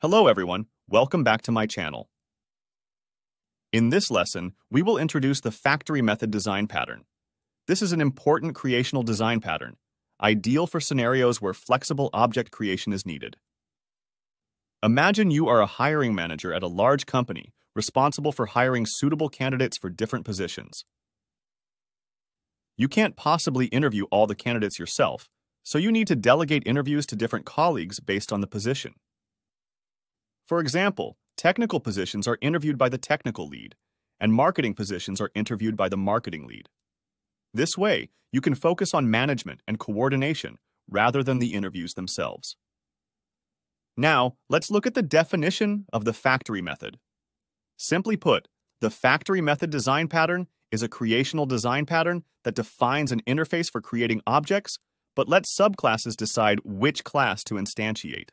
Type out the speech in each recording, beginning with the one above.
Hello everyone, welcome back to my channel. In this lesson, we will introduce the factory method design pattern. This is an important creational design pattern, ideal for scenarios where flexible object creation is needed. Imagine you are a hiring manager at a large company responsible for hiring suitable candidates for different positions. You can't possibly interview all the candidates yourself, so you need to delegate interviews to different colleagues based on the position. For example, technical positions are interviewed by the technical lead, and marketing positions are interviewed by the marketing lead. This way, you can focus on management and coordination rather than the interviews themselves. Now, let's look at the definition of the factory method. Simply put, the factory method design pattern is a creational design pattern that defines an interface for creating objects, but lets subclasses decide which class to instantiate.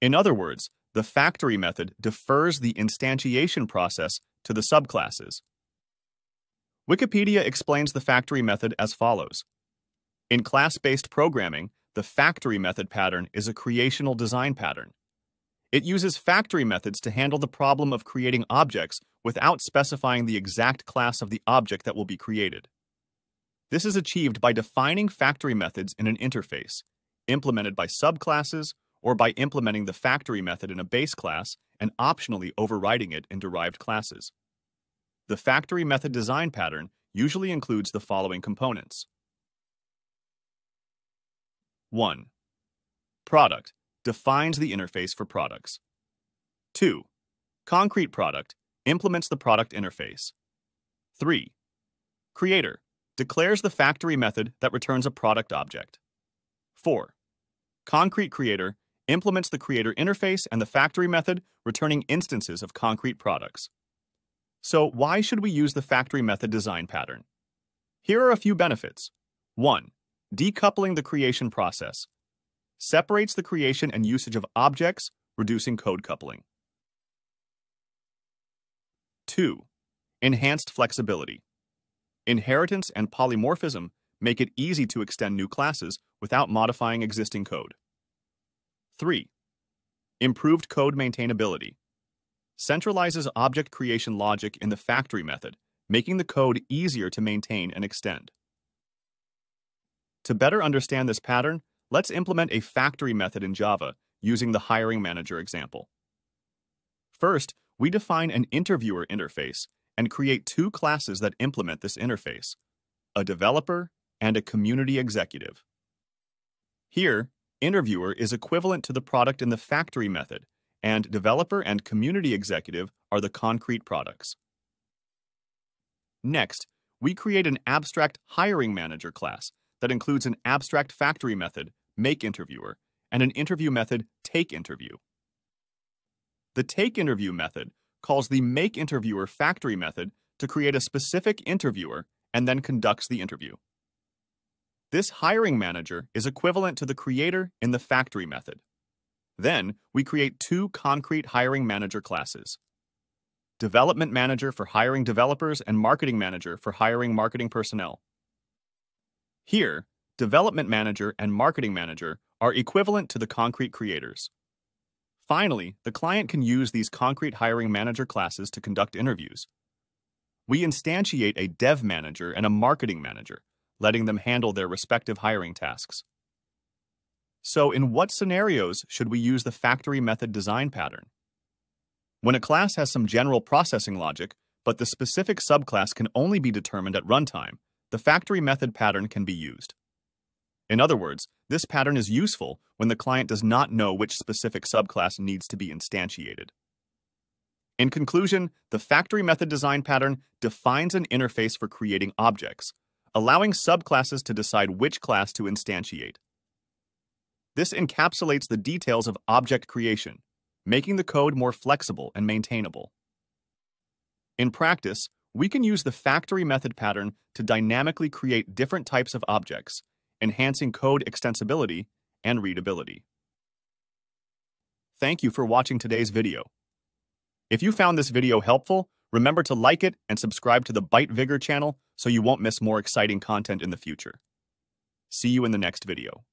In other words, the factory method defers the instantiation process to the subclasses. Wikipedia explains the factory method as follows. In class-based programming, the factory method pattern is a creational design pattern. It uses factory methods to handle the problem of creating objects without specifying the exact class of the object that will be created. This is achieved by defining factory methods in an interface, implemented by subclasses or by implementing the factory method in a base class and optionally overriding it in derived classes. The factory method design pattern usually includes the following components. 1. Product defines the interface for products. 2. Concrete product implements the product interface. 3. Creator declares the factory method that returns a product object. 4. Concrete creator implements the creator interface and the factory method, returning instances of concrete products. So why should we use the factory method design pattern? Here are a few benefits. 1. Decoupling the creation process. Separates the creation and usage of objects, reducing code coupling. 2. Enhanced flexibility. Inheritance and polymorphism make it easy to extend new classes without modifying existing code. 3. Improved code maintainability. Centralizes object creation logic in the factory method, making the code easier to maintain and extend. To better understand this pattern, let's implement a factory method in Java using the hiring manager example. First, we define an interviewer interface and create two classes that implement this interface, a developer and a community executive. Here, Interviewer is equivalent to the product in the factory method, and developer and community executive are the concrete products. Next, we create an abstract hiring manager class that includes an abstract factory method, make interviewer, and an interview method, take interview. The take interview method calls the make interviewer factory method to create a specific interviewer and then conducts the interview. This hiring manager is equivalent to the creator in the factory method. Then, we create two concrete hiring manager classes. Development Manager for hiring developers and Marketing Manager for hiring marketing personnel. Here, Development Manager and Marketing Manager are equivalent to the concrete creators. Finally, the client can use these concrete hiring manager classes to conduct interviews. We instantiate a dev manager and a marketing manager letting them handle their respective hiring tasks. So in what scenarios should we use the factory method design pattern? When a class has some general processing logic, but the specific subclass can only be determined at runtime, the factory method pattern can be used. In other words, this pattern is useful when the client does not know which specific subclass needs to be instantiated. In conclusion, the factory method design pattern defines an interface for creating objects, allowing subclasses to decide which class to instantiate. This encapsulates the details of object creation, making the code more flexible and maintainable. In practice, we can use the factory method pattern to dynamically create different types of objects, enhancing code extensibility and readability. Thank you for watching today's video. If you found this video helpful, remember to like it and subscribe to the Byte Vigor channel so you won't miss more exciting content in the future. See you in the next video.